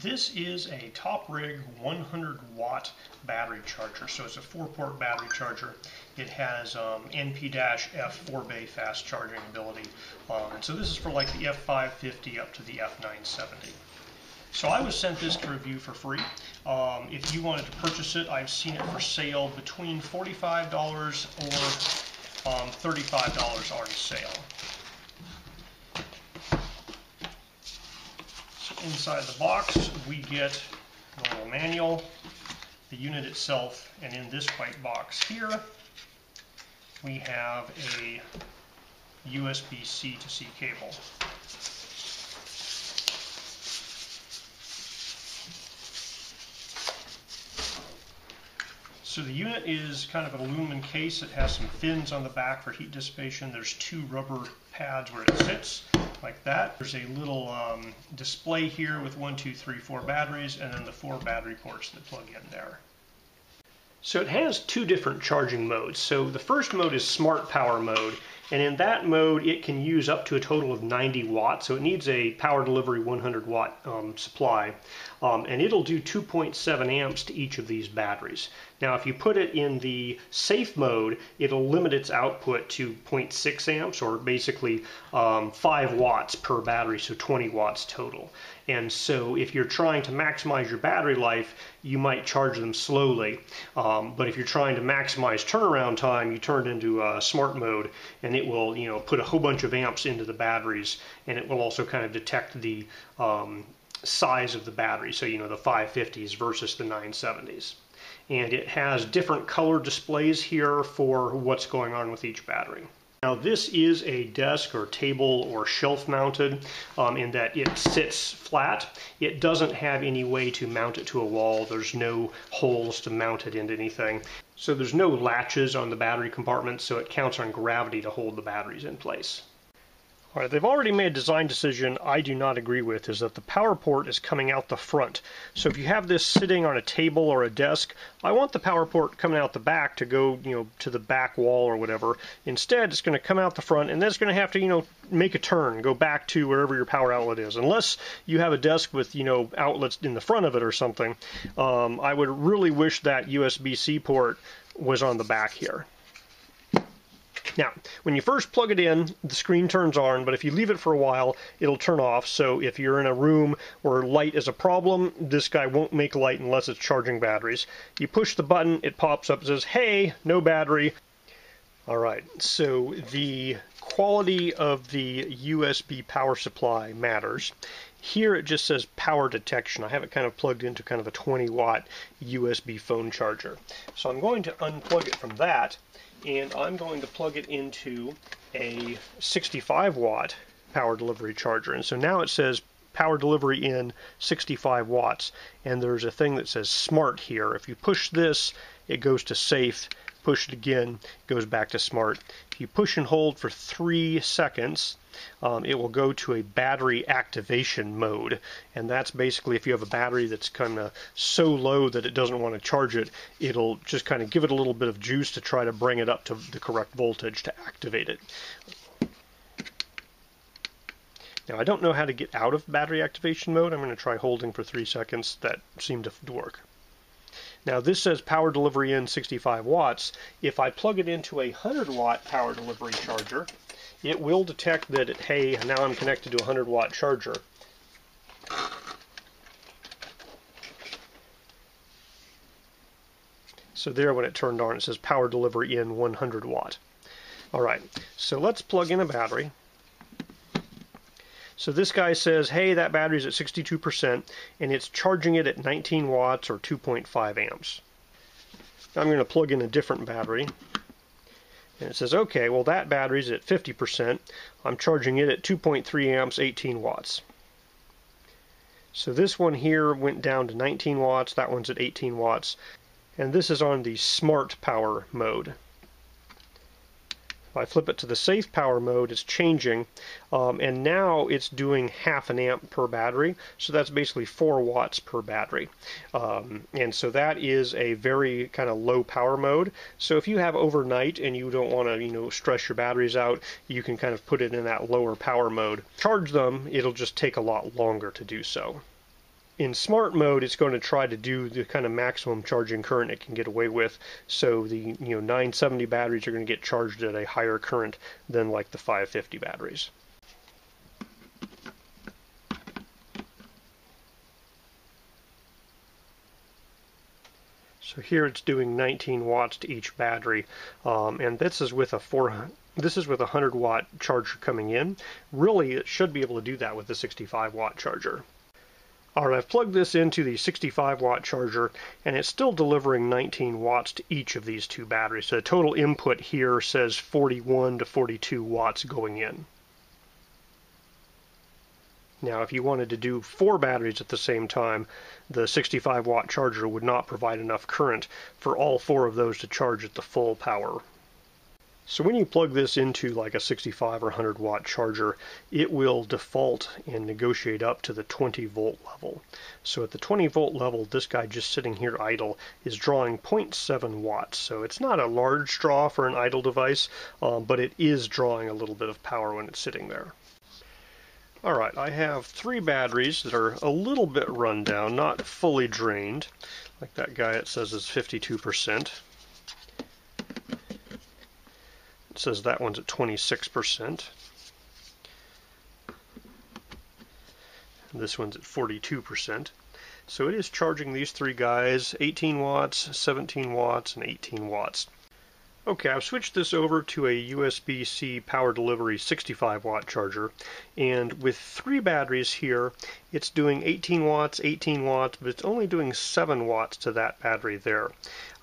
This is a Toprig 100 watt battery charger. So it's a four port battery charger. It has um, NP-F 4 bay fast charging ability. Um, and so this is for like the F550 up to the F970. So I was sent this to review for free. Um, if you wanted to purchase it, I've seen it for sale between $45 or um, $35 on sale. Inside the box we get a little manual, the unit itself, and in this white box here we have a USB-C to C cable. So the unit is kind of an aluminum case. It has some fins on the back for heat dissipation. There's two rubber pads where it sits like that. There's a little um, display here with one, two, three, four batteries, and then the four battery ports that plug in there. So it has two different charging modes. So the first mode is smart power mode, and in that mode it can use up to a total of 90 watts. So it needs a power delivery 100 watt um, supply, um, and it'll do 2.7 amps to each of these batteries. Now if you put it in the safe mode, it'll limit its output to 0.6 amps, or basically um, 5 watts per battery, so 20 watts total. And so if you're trying to maximize your battery life, you might charge them slowly. Um, but if you're trying to maximize turnaround time, you turn it into smart mode and it will, you know, put a whole bunch of amps into the batteries and it will also kind of detect the um, size of the battery. So, you know, the 550s versus the 970s. And it has different color displays here for what's going on with each battery. Now this is a desk or table or shelf mounted um, in that it sits flat. It doesn't have any way to mount it to a wall. There's no holes to mount it into anything. So there's no latches on the battery compartment so it counts on gravity to hold the batteries in place. All right, they've already made a design decision I do not agree with is that the power port is coming out the front. So if you have this sitting on a table or a desk, I want the power port coming out the back to go, you know, to the back wall or whatever. Instead, it's going to come out the front and then it's going to have to, you know, make a turn, go back to wherever your power outlet is. Unless you have a desk with, you know, outlets in the front of it or something, um, I would really wish that USB-C port was on the back here. Now, when you first plug it in, the screen turns on, but if you leave it for a while, it'll turn off. So if you're in a room where light is a problem, this guy won't make light unless it's charging batteries. You push the button, it pops up, says, hey, no battery. All right, so the quality of the USB power supply matters. Here it just says power detection. I have it kind of plugged into kind of a 20 watt USB phone charger. So I'm going to unplug it from that and I'm going to plug it into a 65 watt power delivery charger. And so now it says power delivery in 65 watts and there's a thing that says smart here. If you push this, it goes to safe. Push it again, it goes back to smart. If you push and hold for three seconds, um, it will go to a battery activation mode. And that's basically if you have a battery that's kind of so low that it doesn't want to charge it, it'll just kind of give it a little bit of juice to try to bring it up to the correct voltage to activate it. Now I don't know how to get out of battery activation mode. I'm going to try holding for three seconds. That seemed to work. Now this says power delivery in 65 watts. If I plug it into a 100 watt power delivery charger, it will detect that, it, hey, now I'm connected to a 100 watt charger. So there when it turned on it says power delivery in 100 watt. Alright, so let's plug in a battery. So this guy says, hey, that battery's at 62% and it's charging it at 19 watts or 2.5 amps. I'm going to plug in a different battery. And it says, okay, well that battery's at 50%. I'm charging it at 2.3 amps, 18 watts. So this one here went down to 19 watts, that one's at 18 watts, and this is on the smart power mode. I flip it to the safe power mode, it's changing, um, and now it's doing half an amp per battery, so that's basically 4 watts per battery. Um, and so that is a very kind of low power mode. So if you have overnight and you don't want to, you know, stress your batteries out, you can kind of put it in that lower power mode. Charge them, it'll just take a lot longer to do so. In smart mode, it's going to try to do the kind of maximum charging current it can get away with. So the you know 970 batteries are going to get charged at a higher current than like the 550 batteries. So here it's doing 19 watts to each battery, um, and this is with a 4 this is with a 100 watt charger coming in. Really, it should be able to do that with the 65 watt charger. Alright, I've plugged this into the 65 watt charger and it's still delivering 19 watts to each of these two batteries. So the total input here says 41 to 42 watts going in. Now, if you wanted to do four batteries at the same time, the 65 watt charger would not provide enough current for all four of those to charge at the full power. So when you plug this into like a 65 or 100 watt charger, it will default and negotiate up to the 20 volt level. So at the 20 volt level, this guy just sitting here idle is drawing 0.7 watts. So it's not a large draw for an idle device, um, but it is drawing a little bit of power when it's sitting there. Alright, I have three batteries that are a little bit run down, not fully drained. Like that guy it says is 52%. Says that one's at 26%. This one's at 42%. So it is charging these three guys 18 watts, 17 watts, and 18 watts. Okay, I've switched this over to a USB-C power delivery 65 watt charger and with three batteries here it's doing 18 watts, 18 watts, but it's only doing 7 watts to that battery there.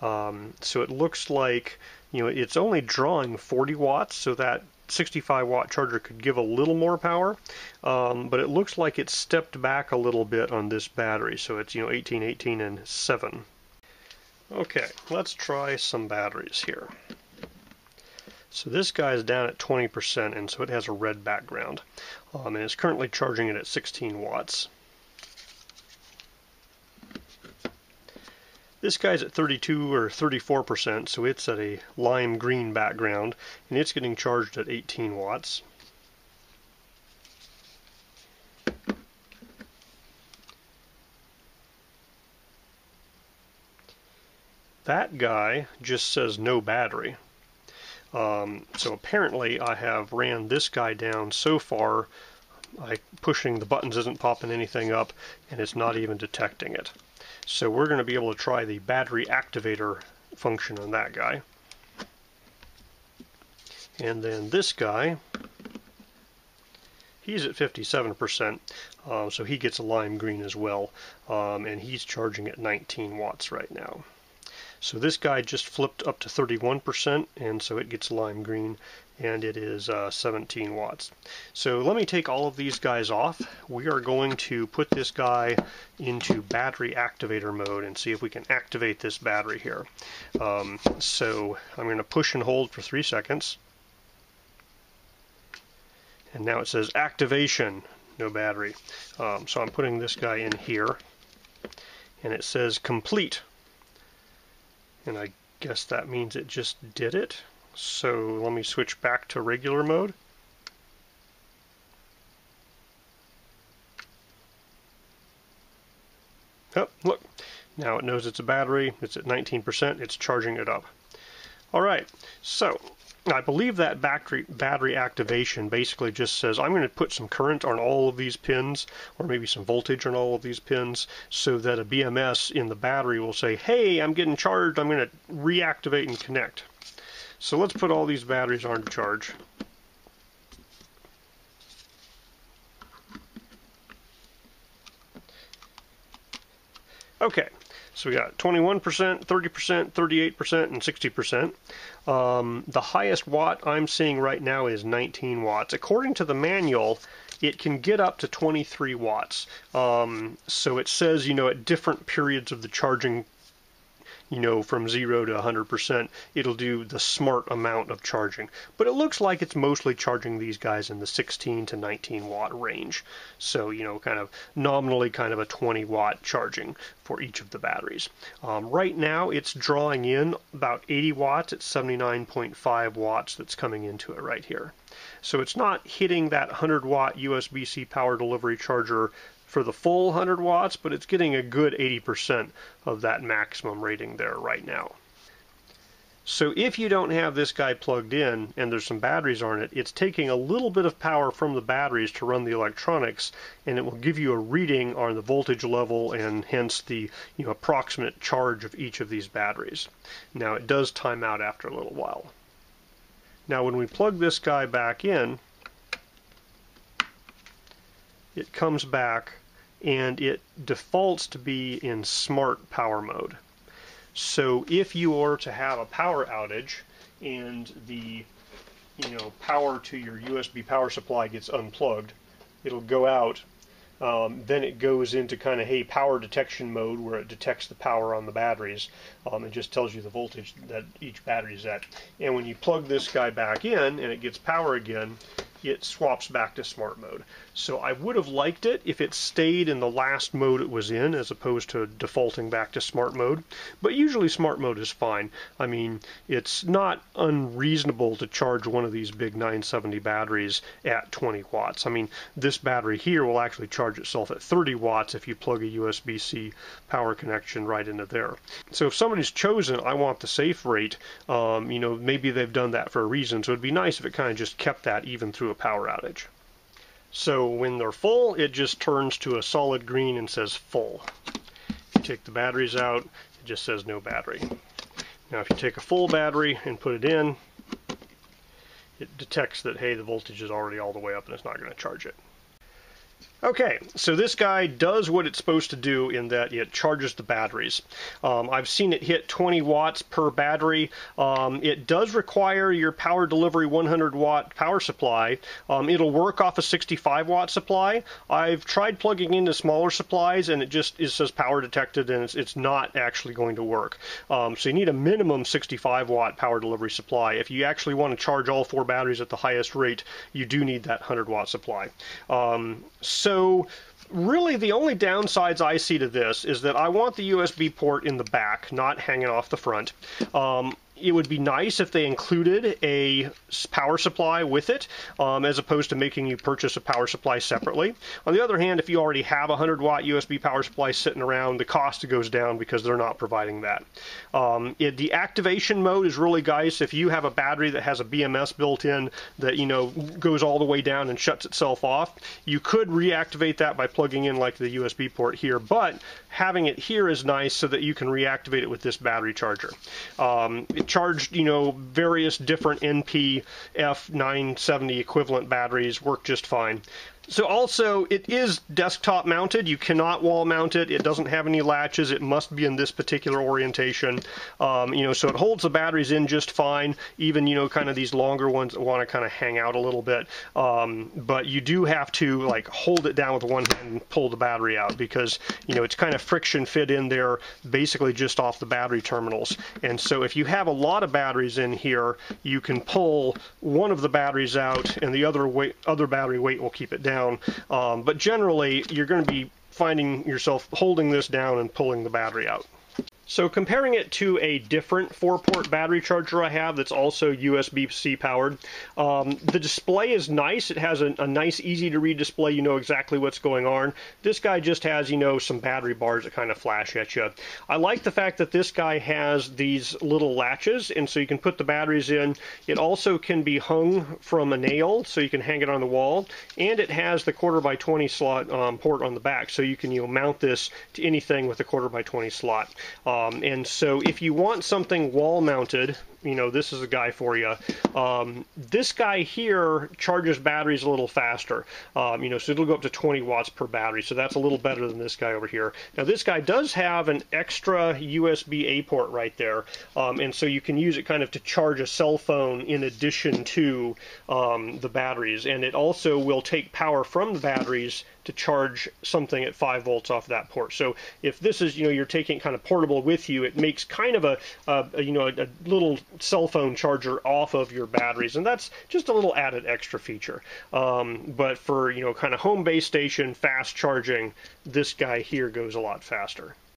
Um, so it looks like you know it's only drawing 40 watts so that 65 watt charger could give a little more power um, but it looks like it's stepped back a little bit on this battery so it's you know 18 18 and 7 Okay, let's try some batteries here. So this guy is down at 20% and so it has a red background. Um, and it's currently charging it at 16 watts. This guy's at 32 or 34%, so it's at a lime green background, and it's getting charged at 18 watts. That guy just says no battery. Um, so apparently I have ran this guy down so far, I pushing the buttons isn't popping anything up, and it's not even detecting it. So we're going to be able to try the battery activator function on that guy. And then this guy, he's at 57%, um, so he gets a lime green as well, um, and he's charging at 19 watts right now. So this guy just flipped up to 31% and so it gets lime green and it is uh, 17 watts. So let me take all of these guys off. We are going to put this guy into battery activator mode and see if we can activate this battery here. Um, so I'm going to push and hold for three seconds. And now it says activation, no battery. Um, so I'm putting this guy in here and it says complete and I guess that means it just did it. So let me switch back to regular mode. Oh, look, now it knows it's a battery, it's at 19%, it's charging it up. All right, so I believe that battery, battery activation basically just says I'm going to put some current on all of these pins or maybe some voltage on all of these pins so that a BMS in the battery will say, hey, I'm getting charged, I'm going to reactivate and connect. So let's put all these batteries on to charge. Okay, so we got 21%, 30%, 38%, and 60%. Um, the highest watt I'm seeing right now is 19 watts. According to the manual, it can get up to 23 watts. Um, so it says, you know, at different periods of the charging you know, from 0 to 100%, it'll do the smart amount of charging. But it looks like it's mostly charging these guys in the 16 to 19 watt range. So, you know, kind of nominally kind of a 20 watt charging for each of the batteries. Um, right now, it's drawing in about 80 watts. It's 79.5 watts that's coming into it right here. So it's not hitting that 100 watt USB-C power delivery charger for the full 100 watts, but it's getting a good 80% of that maximum rating there right now. So if you don't have this guy plugged in and there's some batteries on it, it's taking a little bit of power from the batteries to run the electronics and it will give you a reading on the voltage level and hence the you know, approximate charge of each of these batteries. Now it does time out after a little while. Now when we plug this guy back in, it comes back and it defaults to be in smart power mode. So if you were to have a power outage and the you know power to your USB power supply gets unplugged, it'll go out. Um, then it goes into kind of hey power detection mode where it detects the power on the batteries um, and just tells you the voltage that each battery is at. And when you plug this guy back in and it gets power again, it swaps back to smart mode. So I would have liked it if it stayed in the last mode it was in as opposed to defaulting back to smart mode. But usually smart mode is fine. I mean, it's not unreasonable to charge one of these big 970 batteries at 20 watts. I mean, this battery here will actually charge itself at 30 watts if you plug a USB-C power connection right into there. So if somebody's chosen, I want the safe rate, um, you know, maybe they've done that for a reason. So it'd be nice if it kind of just kept that even through a power outage. So when they're full, it just turns to a solid green and says full. If you take the batteries out, it just says no battery. Now if you take a full battery and put it in, it detects that, hey, the voltage is already all the way up and it's not going to charge it. Okay, so this guy does what it's supposed to do in that it charges the batteries. Um, I've seen it hit 20 watts per battery. Um, it does require your power delivery 100 watt power supply. Um, it'll work off a 65 watt supply. I've tried plugging into smaller supplies and it just it says power detected and it's, it's not actually going to work. Um, so you need a minimum 65 watt power delivery supply. If you actually want to charge all four batteries at the highest rate, you do need that 100 watt supply. Um, so so really the only downsides I see to this is that I want the USB port in the back, not hanging off the front. Um, it would be nice if they included a power supply with it, um, as opposed to making you purchase a power supply separately. On the other hand, if you already have a 100 watt USB power supply sitting around, the cost goes down because they're not providing that. Um, it, the activation mode is really nice. If you have a battery that has a BMS built in that you know goes all the way down and shuts itself off, you could reactivate that by plugging in like the USB port here. But having it here is nice so that you can reactivate it with this battery charger. Um, it charged, you know, various different NP F970 equivalent batteries work just fine. So also, it is desktop mounted. You cannot wall mount it. It doesn't have any latches. It must be in this particular orientation. Um, you know, so it holds the batteries in just fine. Even you know, kind of these longer ones that want to kind of hang out a little bit. Um, but you do have to like hold it down with one hand and pull the battery out because you know it's kind of friction fit in there, basically just off the battery terminals. And so if you have a lot of batteries in here, you can pull one of the batteries out, and the other weight, other battery weight will keep it down down. Um, but generally, you're going to be finding yourself holding this down and pulling the battery out. So comparing it to a different 4-port battery charger I have that's also USB-C powered, um, the display is nice. It has a, a nice, easy-to-read display. You know exactly what's going on. This guy just has, you know, some battery bars that kind of flash at you. I like the fact that this guy has these little latches, and so you can put the batteries in. It also can be hung from a nail, so you can hang it on the wall, and it has the quarter by 20 slot um, port on the back, so you can you know, mount this to anything with a quarter by 20 slot. Um, Um, and so if you want something wall mounted, you know, this is a guy for you. Um, this guy here charges batteries a little faster. Um, you know, so it'll go up to 20 watts per battery. So that's a little better than this guy over here. Now this guy does have an extra USB A port right there. Um, and so you can use it kind of to charge a cell phone in addition to um, the batteries. And it also will take power from the batteries to charge something at 5 volts off that port. So if this is, you know, you're taking kind of portable with you, it makes kind of a, a you know, a, a little cell phone charger off of your batteries, and that's just a little added extra feature. Um, but for you know kind of home base station fast charging, this guy here goes a lot faster.